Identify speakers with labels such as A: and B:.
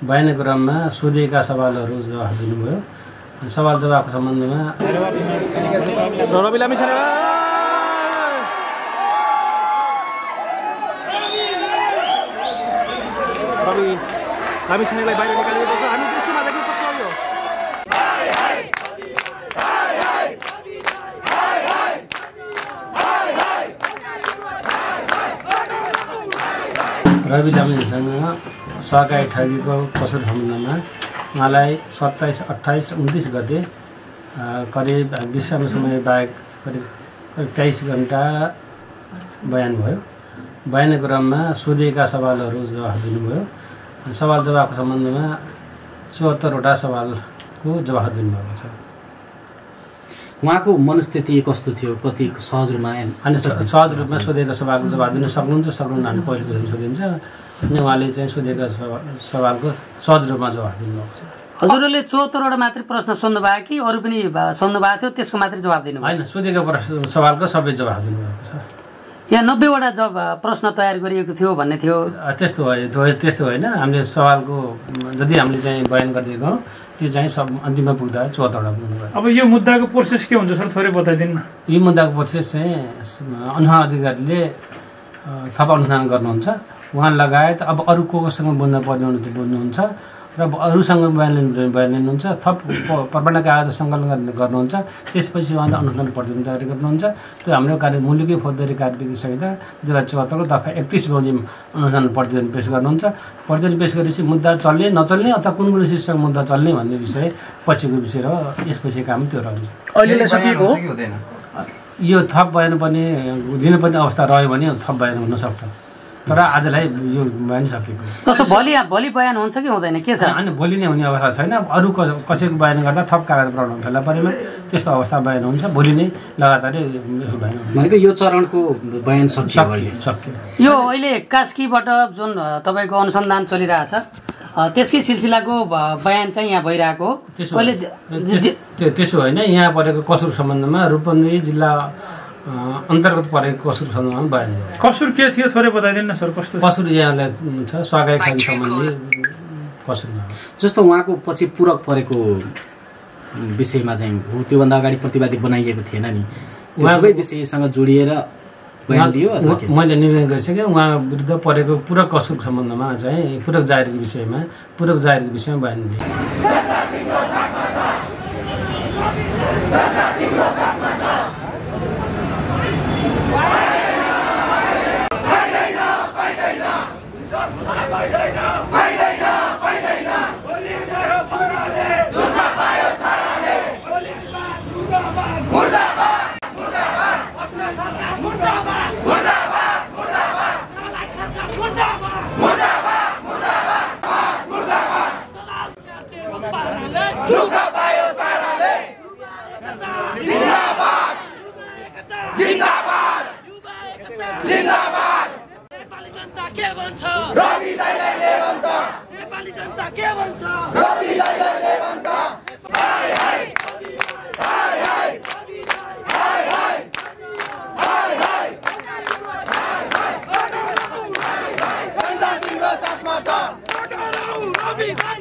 A: बयान क्रममा सोधिएका सवालहरू जवाफ दिनुभयो। सवाल जवाफको सम्बन्धमा
B: लामी छानेलाई बाहिर निकालिएको छ। हामी
A: रवि लामिनसँग सहकारी ठगीको कसुर सम्बन्धमा उहाँलाई सत्ताइस अट्ठाइस उन्तिस गते करिब विश्राम समय बाहेक करिब करिब तेइस घन्टा बयान भयो। बयान क्रममा सोधिएका सवालहरू जवाफ दिनुभयो। सवाल जवाफको सम्बन्धमा चौहत्तरवटा सवालको जवाफ दिनुभएको छ।
C: उहाँको मनस्थिति कस्तो थियो? कति सहज रूपमा
A: अनि स- सहज रूपमा सोधेका सवालको जवाब दिन सक्नुहुन्छ? सक्नुहुन्न हामी पहिलो क्वेसन सोधिन्छ। अनि उहाँले चाहिँ सोधेका सवाल सवालको सहज रूपमा जवाब दिनुभएको छ।
D: हजुरहरूले चौहत्तरवटा मात्रै प्रश्न सोध्नु भयो कि अरू पनि भा- सोध्नु भएको थियो? त्यसको मात्रै जवाब दिनुभयो।
A: होइन सोधेको प्रश्न सवालको सबै जवाब दिनुभएको छ।
D: यहाँ नब्बेवटा जब प्रश्न तयार गरिएको थियो भन्ने थियो।
A: त्यस्तो भयो त्यो- त्यस्तो होइन। हामीले सवालको जति हामीले चाहिँ बयान गरिदिएको त्यो चाहिँ सब अन्तिममा पुग्दा चौहत्तरवटा पुग्नुभयो
B: अब यो मुद्दाको प्रोसेस के हुन्छ सर? थोरै बताइदिनु
A: यो मुद्दाको प्रोसेस चाहिँ अनुसन्धान अधिकारीले थप अनुसन्धान गर्नुहुन्छ। उहाँ लगायत अब अरू को कोसँग बुझ्न पर्ने हुन्छ बुझ्नुहुन्छ। र अरूसँग बयान बयान लिनुहुन्छ थप प- प्रमाण कागज सङ्कलन गर्ने गर्नुहुन्छ त्यसपछि उहाँले अनुसन्धान प्रतिवेदन तयारी गर्नुहुन्छ। त्यो हाम्रो कार्य मुलुकी फौजदारी कार्यविधि संहिता दुई हजार चौहत्तरको दफा एकतिस बजी अनुसन्धान प्रतिवेदन पेस गर्नुहुन्छ। प्रतिवेदन पेस गरेपछि मुद्दा चल्ने नचल्ने अथवा कुन कुन शीर्षक मुद्दा चल्ने भन्ने विषय पछिको विषय र यसपछि काम त्यो रहन्छ। यो थप बयान पनि दिनुपर्ने अवस्था रह्यो भने थप बयान हुनसक्छ। तर आजलाई यो बयान सकिएको
D: कस्तो भोलि भोलि बयान हुन्छ कि हुँदैन? के छ?
A: अनि भोलि नै हुने अवस्था छैन अरू कस- कसैको बयान गर्दा थप कागज प्रब्लम फेला परेमा त्यस्तो अवस्था बयान हुन्छ। भोलि नै लगातारै।
C: भनेको यो चरणको बयान सकियो
D: यो अहिले कास्कीबाट जुन तपाईँको अनुसन्धान चलिरहेछ त्यसकै सिलसिलाको बयान चाहिँ यहाँ भइरहेको हो।
A: त्यसो होइन यहाँ परेको कसुर सम्बन्धमा रूपन्देही जिल्ला अन्तर्गत परेको कसुर सम्बन्धमा बयान
B: कसुर के थियो? थोरै बताइदिनु न सर कस्तो
A: कसुर यहाँलाई छ सहकारी ठगी सम्बन्धी कसुरमा
C: जस्तो उहाँको पछि पूरक परेको विषयमा चाहिँ हो त्योभन्दा अगाडि प्रतिवादी बनाइएको थिएन नि।
A: उहाँको-
C: विषयसँग जोडिएर
A: मैले निवेदन गरिसकेँ उहाँ विरुद्ध परेको पूरक कसुरको सम्बन्धमा चाहिँ पूरक जाहेरको विषयमा पूरक जाहेरको विषयमा बयान दिए
E: नेपाली जनता के भन्छ रवि दाइले भन्छ नेपाली जनता के भन्छ रवि दाइले भन्छ जनता तिम्रो साथमा छ रवि दाइ